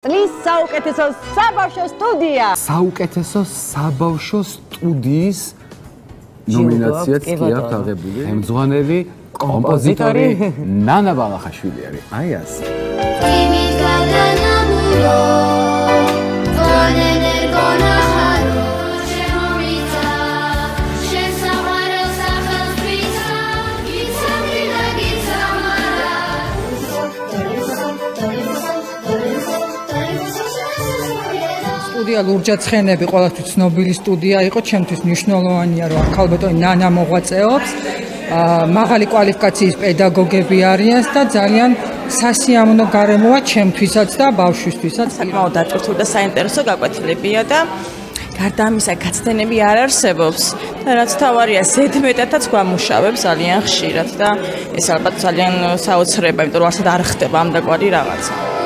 წლის საუკეთესო საბავშვო სტუდია. საუკეთესო საბავშვო სტუდიის ნომინაციაც კი აქვს აღებული. მემძღვანელი კომპოზიტორი ნანა ბალახაშვილი არის. აი ასე. იმით გადანამულო სტუდია ლურჯაცხენები ყოველთვის ცნობილი სტუდია იყო ჩემთვის მნიშვნელოვანია რომ აქ ალბათო ნანა მოღვაწეობს. მაღალი კვალიფიკაციის პედაგოგები არიან და ძალიან სასიამოვნო გარემოა ჩემთვისაც და ბავშვისთვისაც. საკმაოდ დატვირთულ და საინტერესო გაკვეთილებია და გარდა ამისა გაცდენები არ არსებობს. და რაც თავარია ზედმეტადაც გვამუშავებს ძალიან ხშირად და ეს ალბათ ძალიან საოცრება იმიტომ რომ ასად არ ხდება ამ დაგვარი რაღაცა